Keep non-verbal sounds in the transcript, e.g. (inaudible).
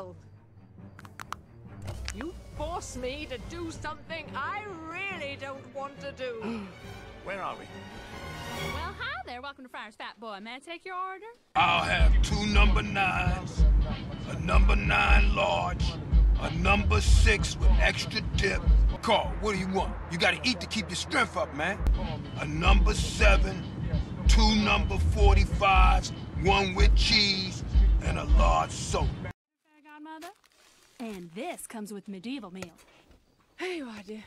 Carol. You force me to do something I really don't want to do. (gasps) Where are we? Well, hi there. Welcome to Friar's Fat Boy. May I take your order? I'll have two number nines, a number nine large, a number six with extra dip. Carl, what do you want? You gotta eat to keep your strength up, man. A number seven, two number 45s, one with cheese, and a large soda. And this comes with medieval meal. Hey, you.